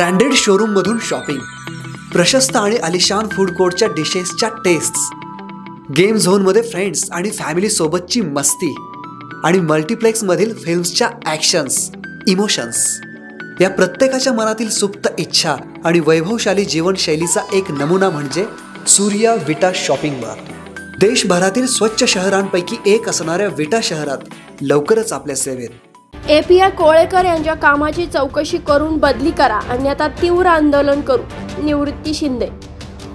Branded शोरूममधून shopping. प्रशस्त आणि आलिशान फूड कोर्टच्या डिशेसच्या टेस्ट गेम झोनमध्ये फ्रेंड्स आणि फॅमिली सोबतची मस्ती. आणि मल्टिप्लेक्समधील फिल्म्सच्या ॲक्शन्स इमोशन्स या प्रत्येकाच्या मनातील सुप्त इच्छा आणि वैभवशाली जीवनशैलीचा एक नमुना म्हणजे सूर्या विटा शॉपिंग बार देशभरातील स्वच्छ शहरांपैकी एक असणाऱ्या विटा शहरात लवकरच आपल्या सेवेत. ए पी आय कोळेकर यांच्या कामाची चौकशी करून बदली करा अन्यथा तीव्र आंदोलन करू. निवृत्ती शिंदे.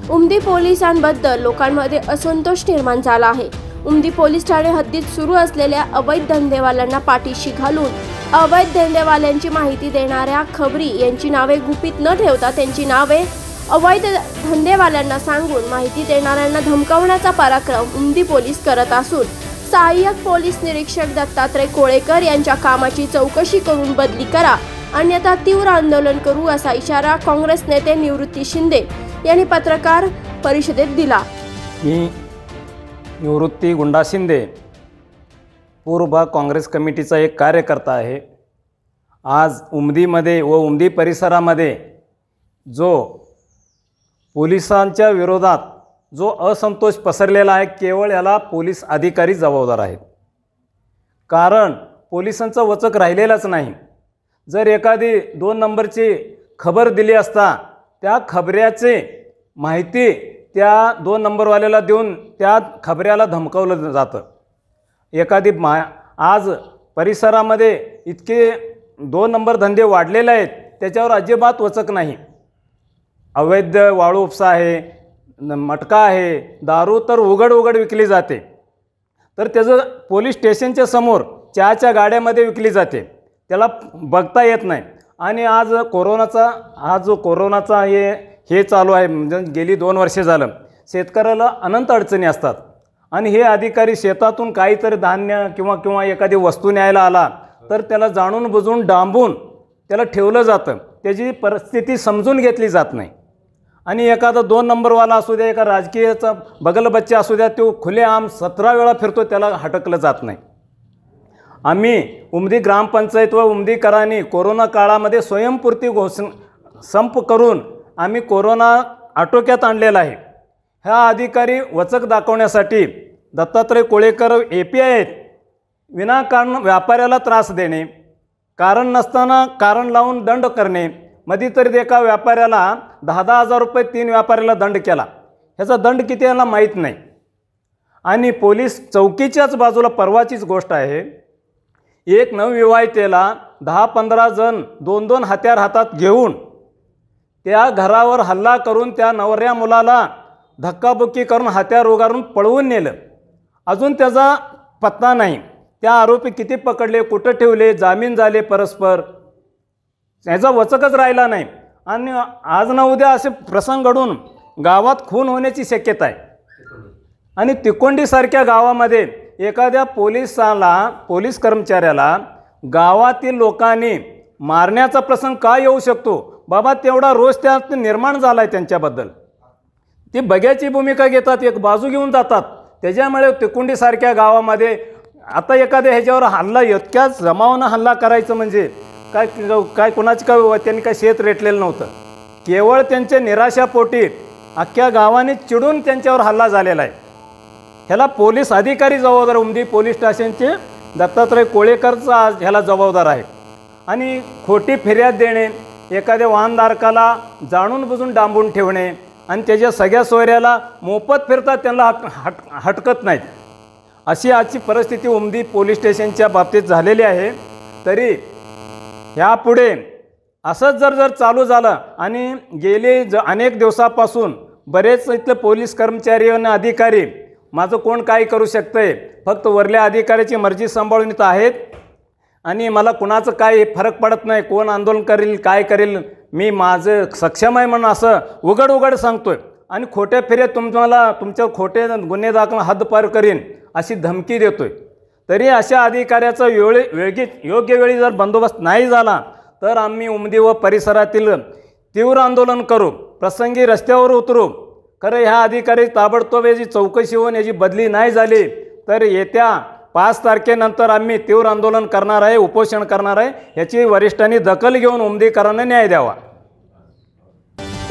उमदी पोलिसांबद्दल लोकांमध्ये असंतोष निर्माण झाला आहे. उमदी पोलीस ठाणे हद्दीत सुरू असलेल्या अवैध धंदेवाल्यांना पाठीशी घालून अवैध धंदेवाल्यांची माहिती देणाऱ्या खबरी यांची नावे गुपित न ठेवता त्यांची नावे अवैध धंदेवाल्यांना सांगून माहिती देणाऱ्यांना धमकावण्याचा पराक्रम उमदी पोलीस करत असून सहाय्यक पोलीस निरीक्षक दत्तात्रय कोळेकर यांच्या कामाची चौकशी करून बदली करा. अन्यथा तीव्र आंदोलन करू असा इशारा काँग्रेस नेते निवृत्ती शिंदे यांनी पत्रकार परिषदेत दिला. मी निवृत्ती गुंडा शिंदे पूर्व काँग्रेस कमिटीचा एक कार्यकर्ता आहे. आज उमदीमध्ये व उमदी परिसरामध्ये जो पोलिसांच्या विरोधात जो असंतोष पसरलेला आहे केवळ याला पोलीस अधिकारी जबाबदार आहेत. कारण पोलिसांचं वचक राहिलेलाच नाही. जर एखादी दोन नंबरची खबर दिली असता त्या खबऱ्याचे माहिती त्या दोन नंबरवाल्याला देऊन त्या खबऱ्याला धमकावलं जातं. एखादी मा आज परिसरामध्ये इतके दोन नंबर धंदे वाढलेले आहेत त्याच्यावर अजिबात वचक नाही. अवैध वाळू उपसा आहे मटका आहे दारू तर उघड उघड विकली जाते. तर त्याचं पोलीस स्टेशनच्या समोर चहाच्या गाड्यामध्ये विकली जाते त्याला बघता येत नाही. आणि आज कोरोनाचा हा जो कोरोनाचा हे हे चालू आहे म्हणजे गेली दोन वर्षे झालं शेतकऱ्याला अनंत अडचणी असतात. आणि हे अधिकारी शेतातून काहीतरी धान्य किंवा किंवा एखादी वस्तू न्यायला आला तर त्याला जाणून बुजून डांबून त्याला ठेवलं जातं. त्याची परिस्थिती समजून घेतली जात नाही. आणि एखादा दोन नंबरवाला असू द्या एका राजकीयचा बगल बच्चा असू द्या तो खुलेआम सतरा वेळा फिरतो त्याला हटकलं जात नाही. आम्ही उमदी ग्रामपंचायत व उमदीकरांनी कोरोना काळामध्ये स्वयंपूर्ती घोषण संप करून आम्ही कोरोना आटोक्यात आणलेला आहे. ह्या अधिकारी वचक दाखवण्यासाठी Dattatray Kolekar A P I आहेत. विनाकारण व्यापाऱ्याला त्रास देणे कारण नसताना कारण लावून दंड करणे मध्ये तरी एका व्यापाऱ्याला दहा दहा हजार रुपये तीन व्यापाऱ्याला दंड केला. ह्याचा दंड किती याला माहीत नाही. आणि पोलीस चौकीच्याच बाजूला परवाचीच गोष्ट आहे. एक नवविवाहितेला दहा पंधरा जण दोन दोन हत्यार हातात घेऊन त्या घरावर हल्ला करून त्या नवऱ्या मुलाला धक्काबुक्की करून हत्यार उगारून पळवून नेलं. अजून त्याचा पत्ता नाही. त्या आरोपी किती पकडले कुठं ठेवले जामीन झाले परस्पर. याचा वचकच राहिला नाही. आणि आज ना उद्या असे प्रसंग घडून गावात खून होण्याची शक्यता आहे. आणि तिकोंडीसारख्या गावामध्ये एखाद्या पोलिसाला पोलीस कर्मचाऱ्याला गावातील लोकांनी मारण्याचा प्रसंग का येऊ शकतो? बाबा तेवढा रोष त्यात निर्माण झाला आहे त्यांच्याबद्दल. ती बघ्याची भूमिका घेतात एक बाजू घेऊन जातात. त्याच्यामुळे तिकुंडीसारख्या गावामध्ये आता एखाद्या ह्याच्यावर हल्ला इतक्याच जमावनं हल्ला करायचं म्हणजे काय काय कुणाची काय त्यांनी काय शेत रेटलेलं नव्हतं. केवळ त्यांच्या निराशापोटी अख्ख्या गावाने चिडून त्यांच्यावर हल्ला झालेला आहे. ह्याला पोलीस अधिकारी जबाबदार उमदी पोलीस स्टेशनचे दत्तात्रय कोळेकरचा आज ह्याला जबाबदार आहे. आणि खोटी फिर्याद देणे एखाद्या वाहनधारकाला जाणून बुजून डांबून ठेवणे आणि त्याच्या सगळ्या सोयऱ्याला मोफत फिरता त्यांना हट हट हटकत नाहीत. अशी आजची परिस्थिती उमदी पोलीस स्टेशनच्या बाबतीत झालेली आहे. तरी ह्यापुढे असंच जर जर चालू झालं आणि गेले ज अनेक दिवसापासून बरेच इथले पोलीस कर्मचारी आणि अधिकारी माझं कोण काय करू शकतंय? फक्त वरल्या अधिकाऱ्याची मर्जी सांभाळून इथं आहेत. आणि मला कुणाचं काय फरक पडत नाही कोण आंदोलन करेल काय करेल मी माझं सक्षम आहे म्हणून असं उघड उघड सांगतो आहे आणि खोट्या फेऱ्या तुम्हाला तुमच्या खोटे गुन्हे दाखल हद्दपार करीन अशी धमकी देतो आहे तरी अशा अधिकाऱ्याचा वेळी वेळी योग्य वेळी जर बंदोबस्त नाही झाला तर आम्ही उमदी व परिसरातील तीव्र आंदोलन करू प्रसंगी रस्त्यावर उतरू. खरं ह्या अधिकारी ताबडतोब याची चौकशी होऊन याची बदली नाही झाली तर येत्या पाच तारखेनंतर आम्ही तीव्र आंदोलन करणार आहे उपोषण करणार आहे याची वरिष्ठांनी दखल घेऊन उमदीकरांना न्याय द्यावा.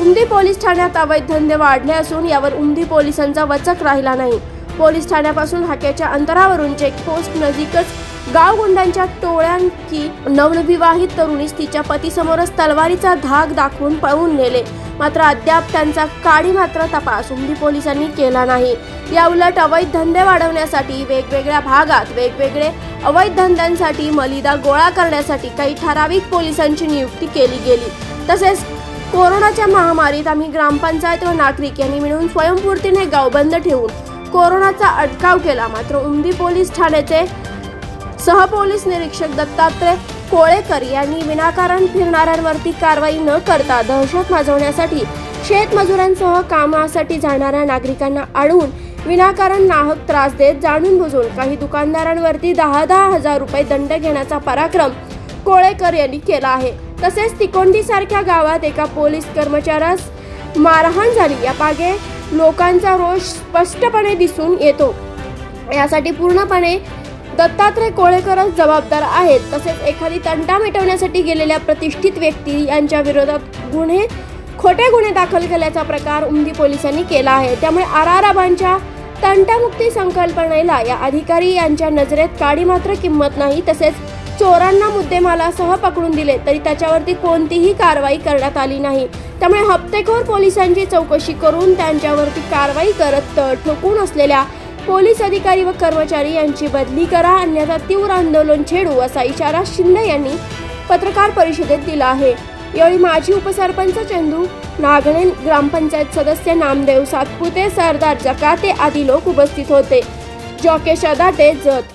उमदी पोलीस ठाण्यात अवैध धंदे वाढले असून यावर उमदी पोलिसांचा वचक राहिला नाही. पोलीस ठाण्यापासून हाकेच्या अंतरावरून चेकपोस्ट नजीकच गावगुंडांच्या टोळ्यांकी नवविवाहित तरुणीस तिच्या पतीसमोरच तलवारीचा धाक दाखवून पळवून नेले. मात्र अद्याप त्यांचा काडी मात्र तपास उमरी पोलिसांनी केला नाही. या उलट अवैध धंदे वाढवण्यासाठी वेगवेगळ्या भागात वेगवेगळे अवैध धंद्यांसाठी मलिदा गोळा करण्यासाठी काही ठराविक पोलिसांची नियुक्ती केली गेली. तसेच कोरोनाच्या महामारीत आम्ही ग्रामपंचायत व नागरिक यांनी मिळून स्वयंपूर्तीने गाव बंद ठेवून कोरोनाचा अटकाव केला. मात्र उमदी पोलीस ठाण्याचे सहपोलीस निरीक्षक दत्तात्रय कोळेकर यांनी विनाकारण फिरणाऱ्यांवरती कारवाई न करता दहशत माजवण्यासाठी शेतमजुरांसह कामासाठी जाणाऱ्या नागरिकांना अडवून विनाकारण नाहक त्रास देत जाणून बुजून काही दुकानदारांवरती दहा दहा हजार रुपये दंड घेण्याचा पराक्रम कोळेकर यांनी केला आहे. तसेच तिकोंडी सारख्या गावात एका पोलीस कर्मचाऱ्यास मारहाण झाली. या पागे लोकांचा रोष स्पष्टपणे दिसून येतो. यासाठी पूर्णपणे दत्तात्रय कोळेकरच जबाबदार आहेत. तसेच एखादी तंटा मिटवण्यासाठी गेलेल्या प्रतिष्ठित व्यक्ती यांच्या विरोधात गुन्हे खोटे गुन्हे दाखल केल्याचा प्रकार उमदी पोलिसांनी केला आहे. त्यामुळे आराराबांच्या तंटामुक्ती संकल्पनेला या अधिकारी यांच्या नजरेत काडी मात्र किंमत नाही. तसेच चोरांना मुद्देमालासह पकडून दिले तरी त्याच्यावरती कोणतीही कारवाई करण्यात आली नाही. त्यामुळे हप्तेखोर पोलिसांची चौकशी करून त्यांच्यावरती कारवाई करत तळ ठोकून असलेल्या पोलीस अधिकारी व कर्मचारी यांची बदली करा अन्यथा तीव्र आंदोलन छेडू असा इशारा शिंदे यांनी पत्रकार परिषदेत दिला आहे. यावेळी माजी उपसरपंच चंदू नागणे ग्रामपंचायत सदस्य नामदेव सातपुते सरदार जकाते आदी लोक उपस्थित होते. जॉके अदाटे जत